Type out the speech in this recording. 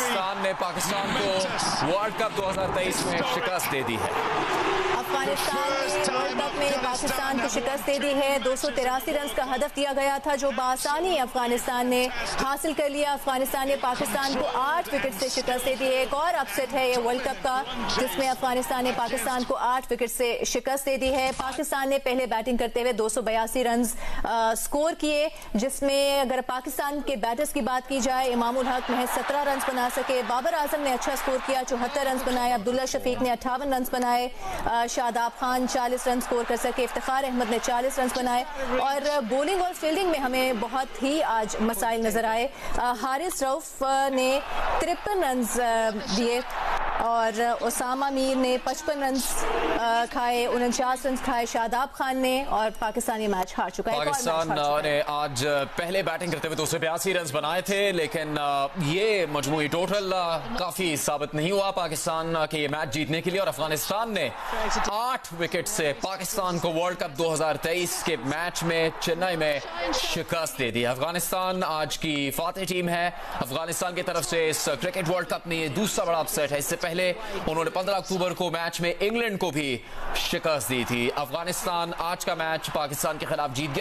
अफ़गानिस्तान ने पाकिस्तान को world cup 2023 में शिकस्त दे दी है। अफ़गानिस्तान ने वर्ल्ड कप में पाकिस्तान को शिकस्त दे दी है। दो सौ तिरासी रन का हदफ दिया गया था जो बासानी अफ़गानिस्तान ने हासिल कर लिया। अफ़गानिस्तान ने पाकिस्तान को आठ विकेट से शिकस्त दे दी है। एक और अपसेट है ये वर्ल्ड कप का जिसमें अफ़गानिस्तान ने पाकिस्तान को आठ विकेट से शिकस्त दे दी है। पाकिस्तान ने पहले बैटिंग करते हुए दो सौ बयासी रन स्कोर किए जिसमें अगर पाकिस्तान के बैटर्स की बात की जाए इमामुल हक महज सत्रह रन बना सके। बाबर आज़म ने अच्छा स्कोर किया चौहत्तर रन बनाए। अब्दुल्ला शफीक ने अट्ठावन रन बनाए। शादाब खान 40 रन स्कोर कर सके। इफ्तार अहमद ने 40 रन बनाए और बॉलिंग और फील्डिंग में हमें बहुत ही आज मसाइल नज़र आए। हारिस रऊफ ने तिरपन रन दिए। और ओसामा मीर ने पचपन रन खाए उनचास रन खाए शादाब खान ने और पाकिस्तानी मैच हार चुका है पाकिस्तान ने आज पहले बैटिंग करते हुए दो सौ बयासी रन बनाए थे लेकिन ये मजमू टोटल काफ़ी साबित नहीं हुआ पाकिस्तान के ये मैच जीतने के लिए। और अफ़गानिस्तान ने आठ विकेट से पाकिस्तान को वर्ल्ड कप 2023 के मैच में चेन्नई में शिकस्त दे दी। अफ़गानिस्तान आज की फातेह टीम है। अफ़गानिस्तान की तरफ़ से इस क्रिकेट वर्ल्ड कप में ये दूसरा बड़ा अपसेट है। इससे पहले उन्होंने 15 अक्टूबर को मैच में इंग्लैंड को भी शिकस्त दी थी। अफ़गानिस्तान आज का मैच पाकिस्तान के खिलाफ जीत गया।